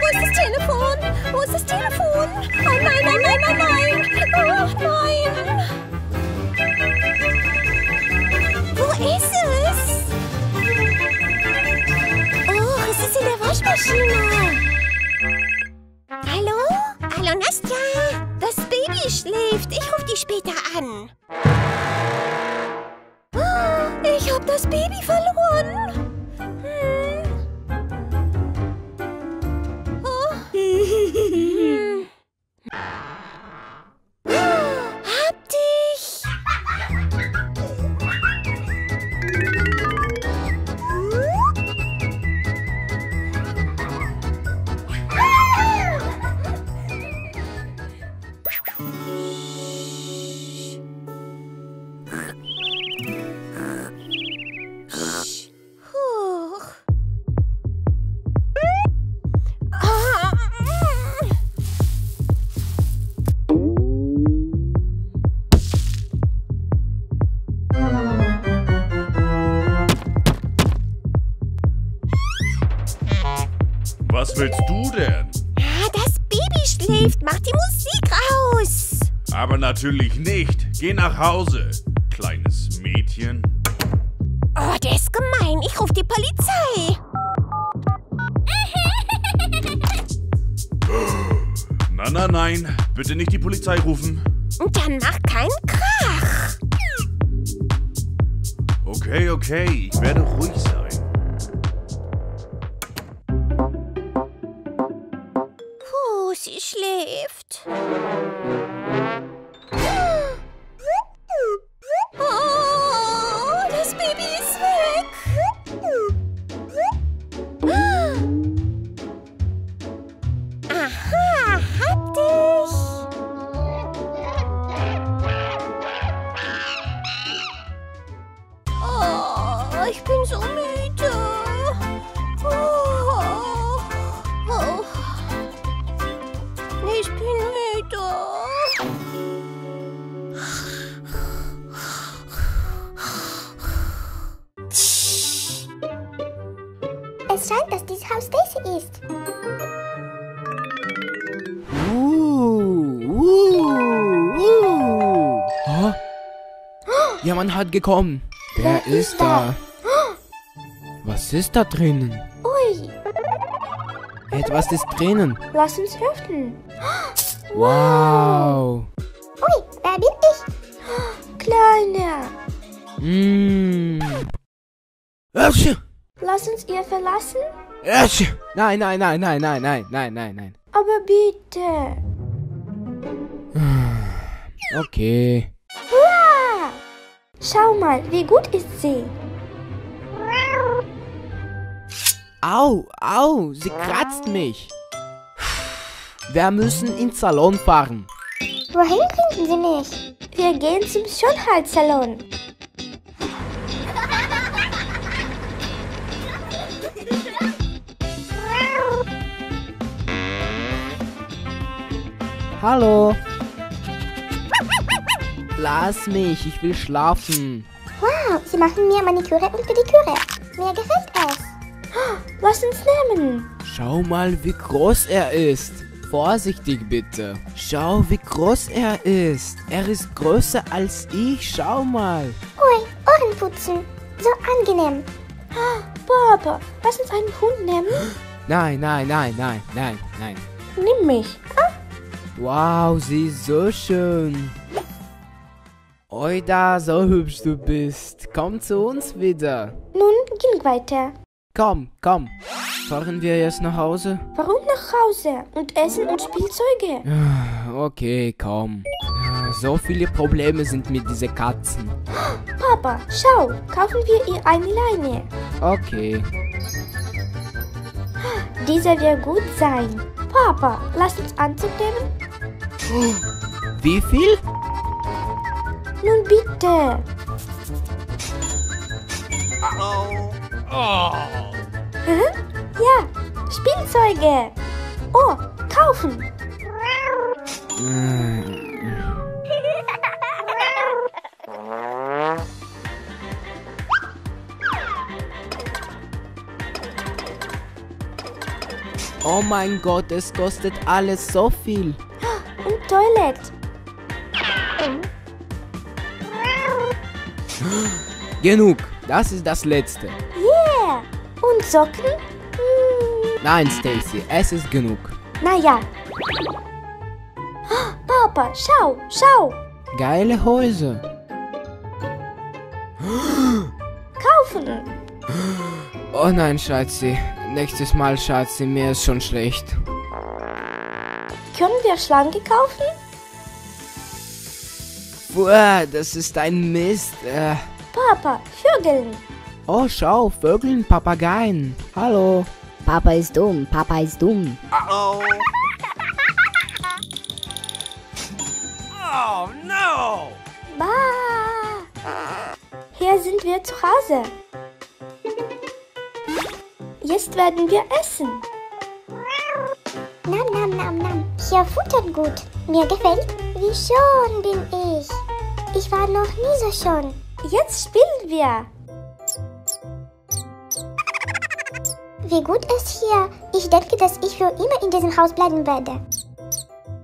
what's this telephone? What's this telephone? Oh, nein, nein, nein, nein, nein! Oh! Machine. ¿Aló? Nastya? Willst du denn? Ah, Das Baby schläft. Mach die Musik aus. Aber natürlich nicht. Geh nach Hause, kleines Mädchen. Oh, der ist gemein. Ich rufe die Polizei. Na, na, nein. Bitte nicht die Polizei rufen. Dann mach keinen Krach. Okay, okay. Ich werde ruhig sein. Lucy schläft. Scheint, dass dieses Haus Daisy ist. Uh, uh, uh. Hä? Jemand hat gekommen. Wer ist da? Was ist da drinnen? Ui, Etwas ist drinnen. lass uns öffnen. Wow. Ui, wer bin ich? Kleiner, Mm. Ätsche. Ihr verlassen? Ätsche. Nein, nein, nein, nein, nein, nein, nein, nein, nein. Aber bitte. Okay. Schau mal, wie gut ist sie. Au, au, sie kratzt mich. Wir müssen ins Salon fahren. Wohin bringen Sie mich? Wir gehen zum Schönheitssalon. Hallo. Lass mich, ich will schlafen. Wow, Sie machen mir Maniküre und Pediküre. Mir gefällt es. Lass uns nehmen. Schau mal, wie groß er ist. Vorsichtig bitte. Schau, wie groß er ist. Er ist größer als ich. Schau mal. Ui, Ohrenputzen. So angenehm. Papa, lass uns einen Hund nehmen. Nein, nein, nein, nein, nein, nein. Nimm mich. Wow, sie ist so schön. Oida, so hübsch du bist. Komm zu uns wieder. Nun, ging weiter. Komm, komm. Fahren wir jetzt nach Hause? Warum nach Hause? Und Essen und Spielzeuge? Okay, komm. So viele Probleme sind mit diesen Katzen. Papa, schau, kaufen wir ihr eine Leine. Okay. Dieser wird gut sein. Papa, lass uns Anzug nehmen. Wie viel? Nun bitte. Oh. Ja, Spielzeuge. Oh, kaufen. Oh mein Gott, es kostet alles so viel. Toilette. Genug, das ist das letzte. Yeah. Und Socken? Hm, Nein, Stacy, es ist genug. naja. Oh, Papa, schau, schau. Geile Häuser. Kaufen. Oh nein, Schatzi. Nächstes Mal, Schatzi, mir ist schon schlecht. Können wir Schlange kaufen? Boah, das ist ein Mist. Äh. Papa, Vögeln. Oh, schau, Vögeln, Papageien. Hallo. Papa ist dumm, Papa ist dumm. Oh. Oh no! Bah. Hier sind wir zu Hause. Jetzt werden wir essen. Nam, nam, nam, nam. Hier futtern gut. Mir gefällt. Wie schon bin ich. Ich war noch nie so schon. Jetzt spielen wir. Wie gut ist hier. Ich denke, dass ich für immer in diesem Haus bleiben werde.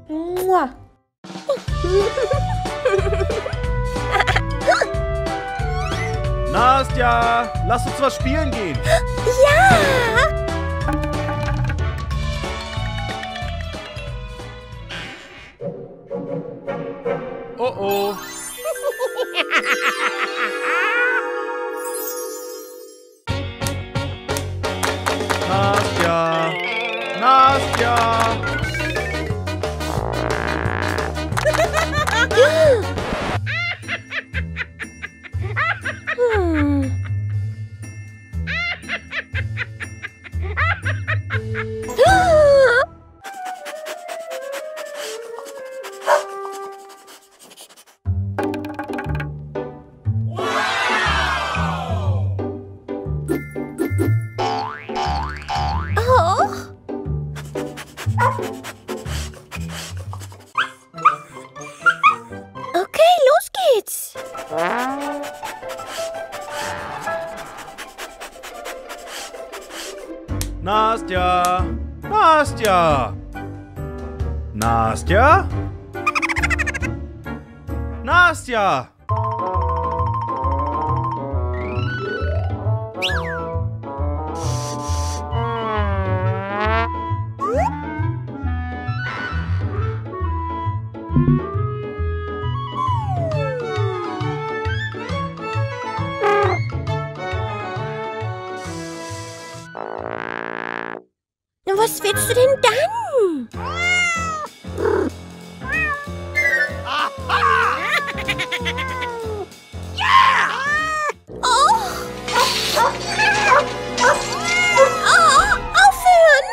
Mua. Nastja, lass uns was spielen gehen. Oh geht's. Nastja. Nastja. Nastja? Was willst du denn dann? Oh! Oh, aufhören!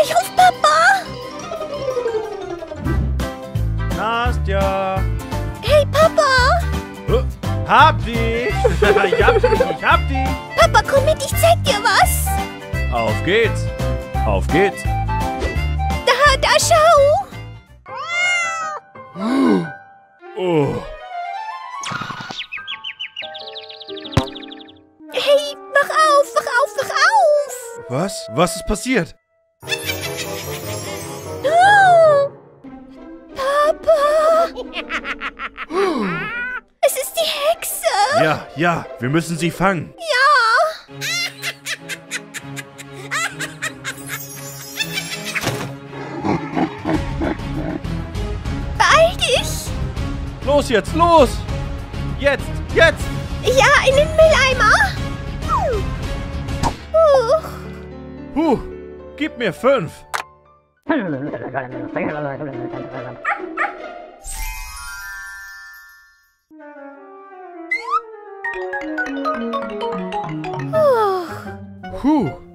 Ich ruf Papa! Nastja. Hey, Papa! Hab dich. ich hab dich. Ich hab dich. Papa, komm mit, ich zeig dir was! Auf geht's. Auf geht's. Da, da, schau! Oh. Hey, wach auf, wach auf, wach auf! Was? Was ist passiert? Oh! Papa! Es ist die Hexe! Ja, ja, wir müssen sie fangen. Los jetzt, los! Jetzt, jetzt! Ja, in den Mülleimer! Huch. Huh, gib mir fünf. Huh,